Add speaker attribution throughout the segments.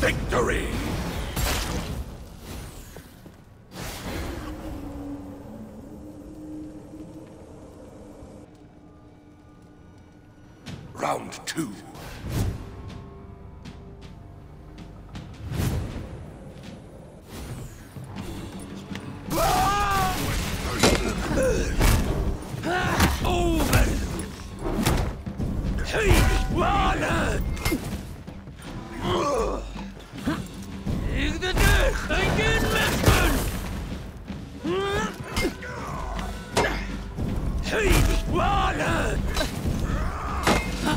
Speaker 1: Victory! Round two.
Speaker 2: Over! Hey,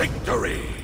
Speaker 2: victory!